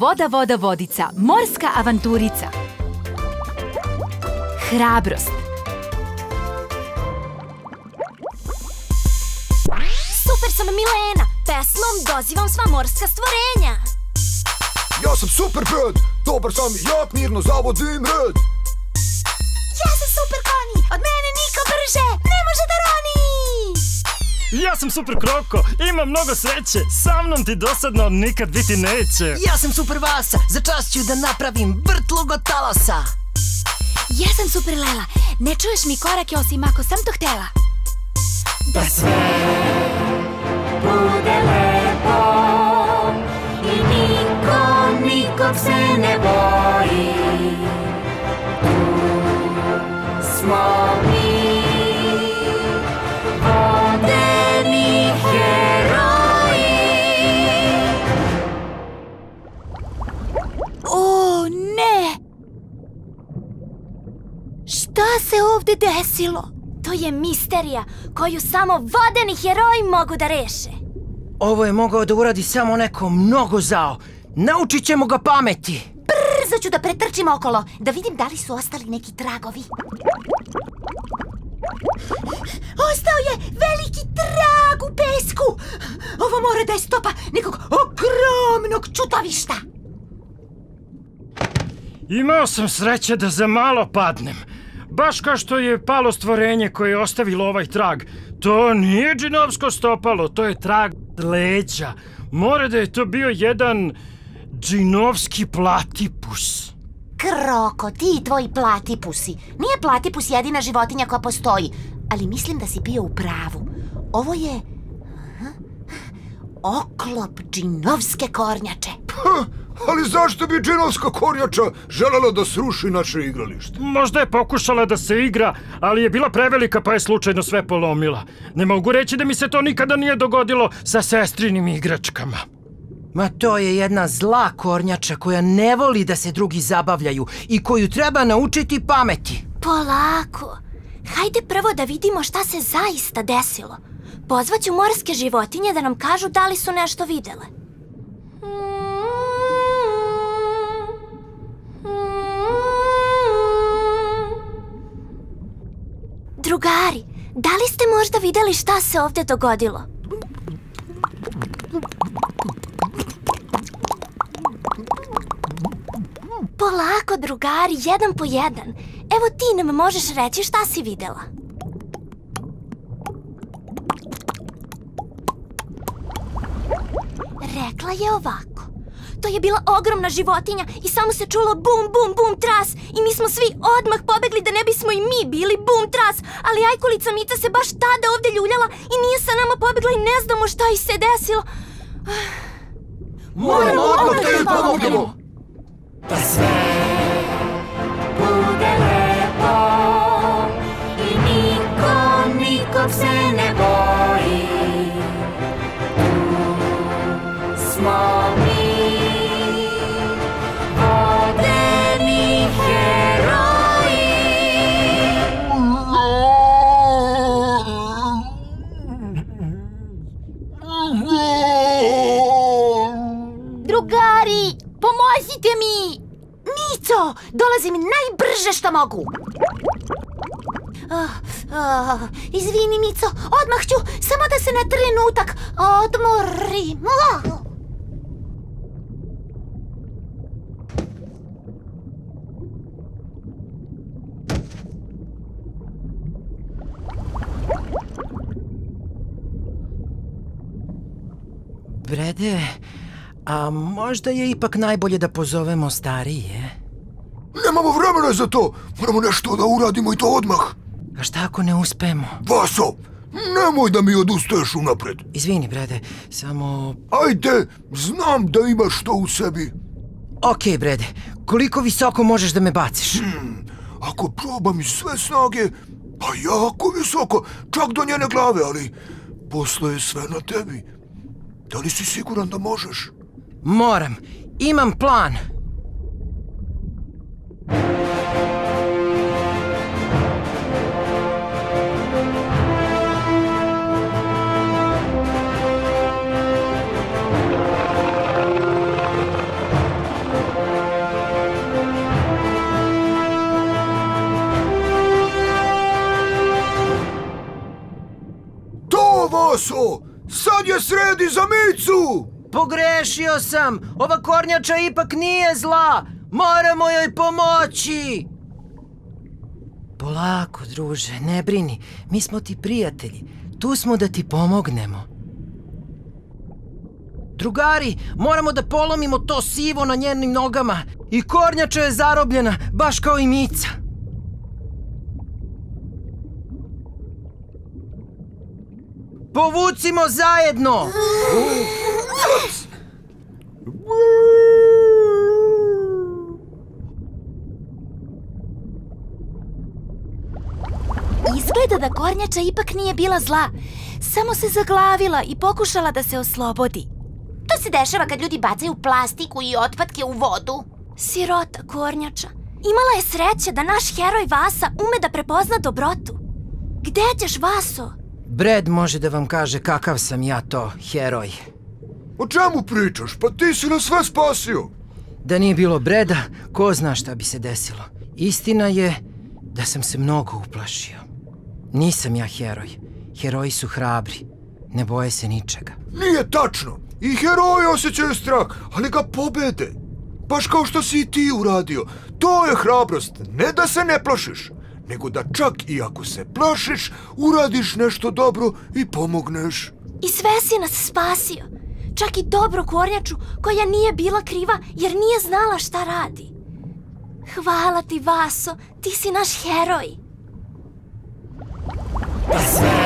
Voda, voda, vodica, morska avanturica. Hrabrost. Super sam Milena, pesmom dozivam sva morska stvorenja. Ja sam super Fred, dobar sam i jak, mirno zavodim red. Ja sam super Koni, od mene niko brže ne može da roni. Ja sam super Kroko, imam mnogo sreće, sa mnom ti dosadno nikad biti neće. Ja sam super Vasa, za čast ću da napravim vrtlog od talasa. Ja sam super Lela, ne čuješ mi korake osim ako sam to htela. Da sve desilo? To je misterija koju samo vodeni heroji mogu da reše. Ovo je mogao da uradi samo neko mnogo zao. Naučit ćemo ga pameti. Brzo ću da pretrčim okolo, da vidim da li su ostali neki tragovi. Ostao je veliki trag u pesku. Ovo mora da je stopa nekog ogromnog čutovišta. Imao sam sreće da za malo padnem. Baš kao što je palo stvorenje koje je ostavilo ovaj trag. To nije džinovsko stopalo, to je trag leđa. Mora da je to bio jedan džinovski platipus. Kroko, ti i tvoji platipusi. Nije platipus jedina životinja koja postoji, ali mislim da si bio u pravu. Ovo je... aha, Oklop džinovske kornjače. Ha, ali zašto bi džinovska kornjača želela da sruši naše igralište? Možda je pokušala da se igra, ali je bila prevelika pa je slučajno sve polomila. Ne mogu reći da mi se to nikada nije dogodilo sa sestrinim igračkama. Ma to je jedna zla kornjača koja ne voli da se drugi zabavljaju i koju treba naučiti pameti. Polako. Hajde prvo da vidimo šta se zaista desilo. Pozvaću morske životinje da nam kažu da li su nešto videle. Drugari, da li ste možda vidjeli šta se ovdje dogodilo? Polako, drugari, jedan po jedan. Evo ti nam možeš reći šta si vidjela. Rekla je ovako. To je bila ogromna životinja i samo se čulo bum, bum, bum, tras i mi smo svi odmah pobegli da ne bismo i mi bili bum, tras, ali ajkulica Mica se baš tada ovdje ljuljala i nije sa nama pobegla i ne znamo šta ih se desilo. Moramo odmah da joj pomognemo! Da sve bude lepo i niko nikog se ne boji. Tu smo Drugari, pomozite mi! Mico, dolazim najbrže što mogu. Ah, ah, izvini, Mico, odmah ću, samo da se na trenutak odmorim. Ah. Brede, a možda je ipak najbolje da pozovemo starije? Nemamo vremena za to! Moramo nešto da uradimo i to odmah! A šta ako ne uspemo? Vaso, nemoj da mi odustaješ unapred! Izvini, Brede, samo... Ajde, znam da imaš to u sebi. Okej, Brede, koliko visoko možeš da me baciš? Ako probam iz sve snage, pa jako visoko, čak do njene glave, ali posle je sve na tebi. Da li si siguran da možeš? Moram. Imam plan. Ovo su Sad je sredi za Micu! Pogrešio sam! Ova kornjača ipak nije zla! Moramo joj pomoći! Polako, druže, ne brini. Mi smo ti prijatelji. Tu smo da ti pomognemo. Drugari, moramo da polomimo to sivo na njenim nogama. I kornjača je zarobljena, baš kao i Mica. Povucimo zajedno! Izgleda da kornjača ipak nije bila zla. Samo se zaglavila i pokušala da se oslobodi. To se dešava kad ljudi bacaju plastiku i otpadke u vodu. Sirota kornjača. Imala je sreće da naš heroj Vasa ume da prepozna dobrotu. Gde ćeš, Vaso? Brad može da vam kaže kakav sam ja to, heroj. O čemu pričaš? Pa ti si nas sve spasio. Da nije bilo Breda, ko zna šta bi se desilo. Istina je da sam se mnogo uplašio. Nisam ja heroj. Heroji su hrabri. Ne boje se ničega. Nije tačno. I heroji osjećaju strah, ali ga pobede. Baš kao što si i ti uradio. To je hrabrost. Ne da se ne plašiš, nego da čak i ako se plašiš, uradiš nešto dobro i pomogneš. I sve si nas spasio. Čak i dobru kornjaču koja nije bila kriva jer nije znala šta radi. Hvala ti, Vaso. Ti si naš heroj. Sve